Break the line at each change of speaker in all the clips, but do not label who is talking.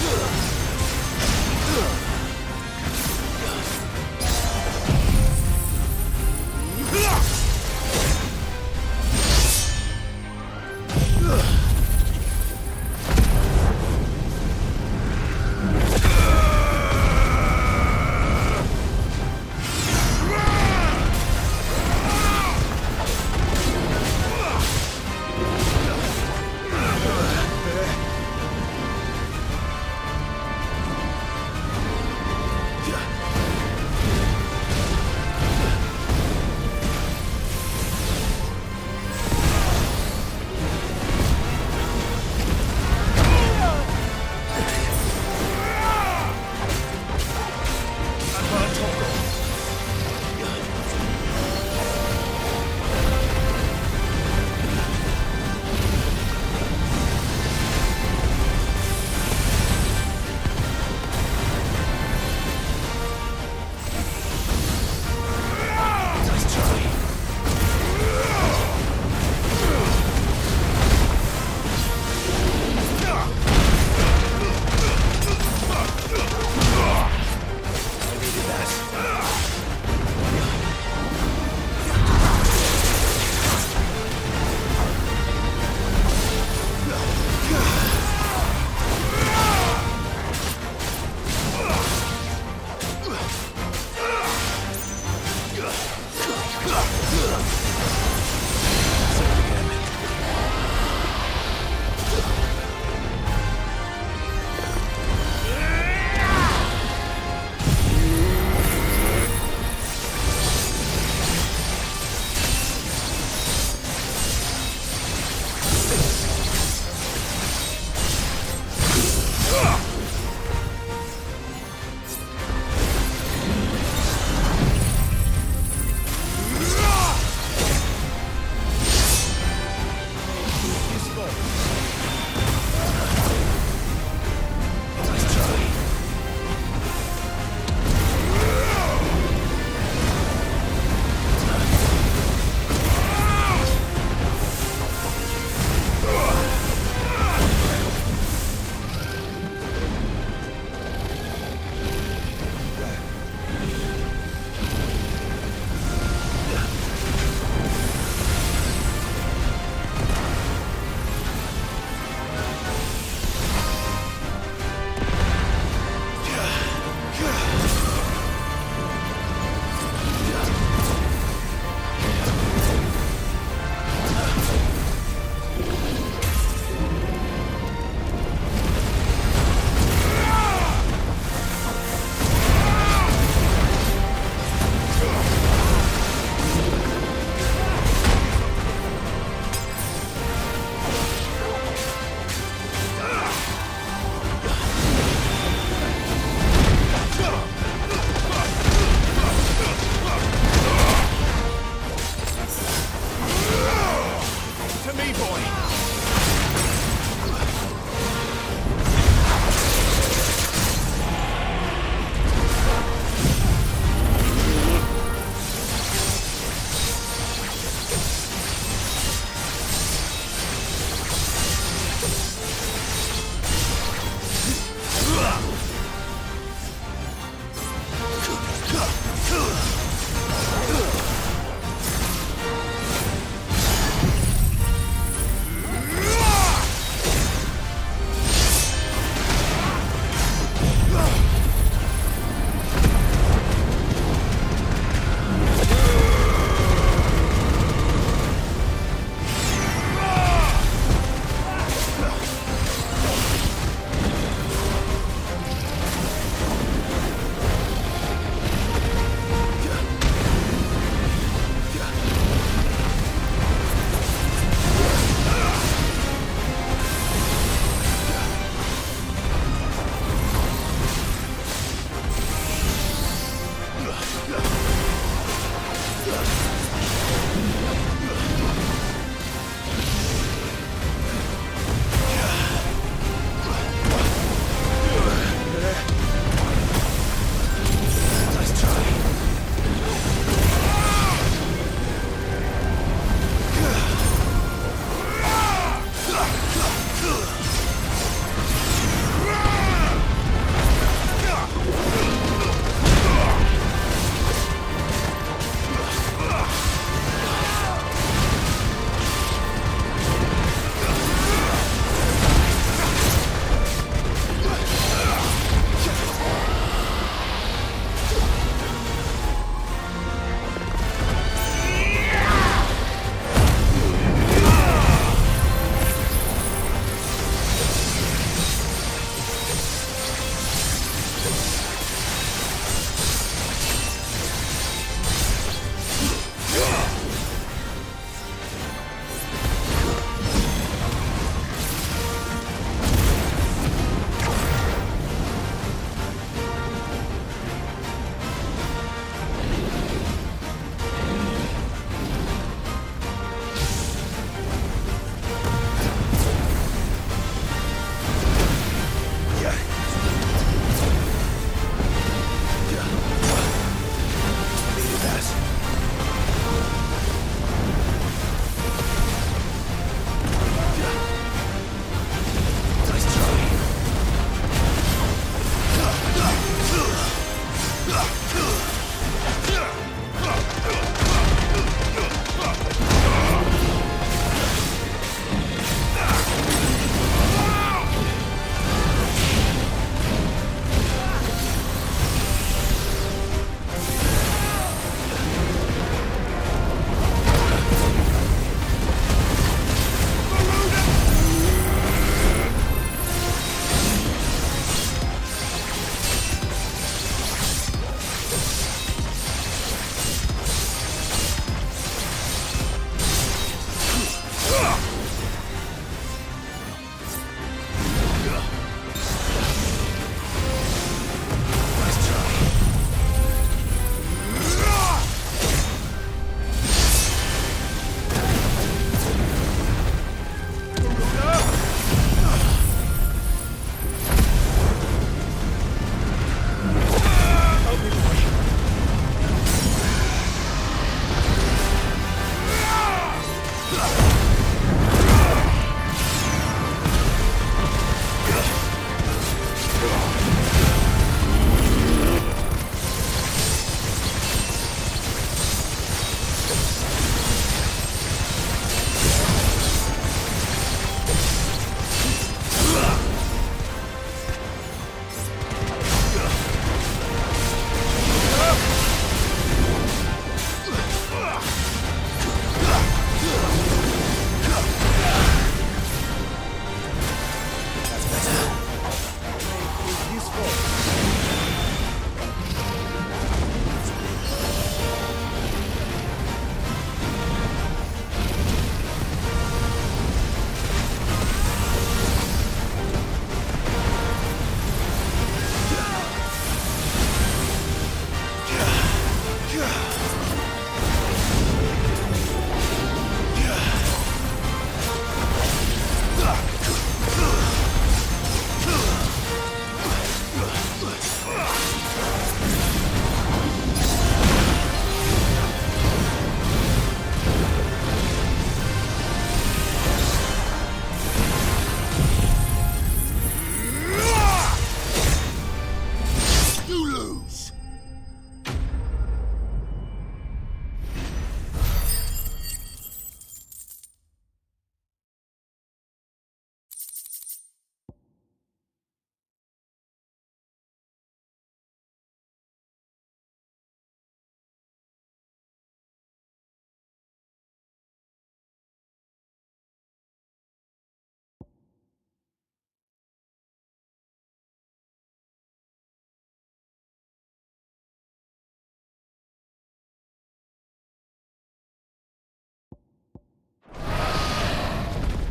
Ugh!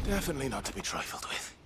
Definitely not to be trifled with.